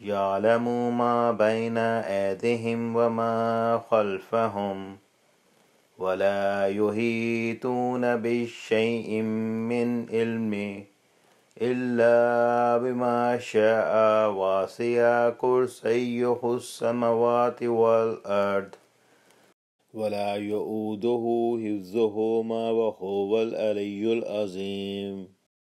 يعلم ما بين أيديهم وما خلفهم ولا يهيتون بشيء من علمه إلا بما شاء واسع كرسيه السماوات والأرض ولا يؤوده حفظهما وهو العلي العظيم